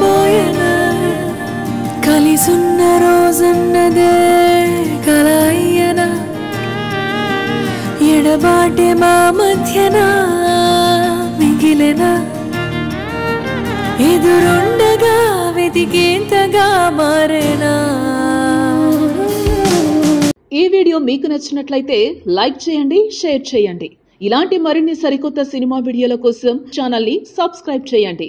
పోయనా కలిసున్న రోజన్నదే కలయ్యనా? ఎడబాటే మా మధ్యన? మిగిలినా? ఎదురుండగా వెతికేంతగా మారేనా? ఈ వీడియో మీకు నచ్చినట్లయితే లైక్ చేయండి షేర్ చేయండి. ఇలాంటి మరిన్ని సరికొత్త సినిమా వీడియోల కోసం ఛానల్ని సబ్స్క్రైబ్ చేయండి.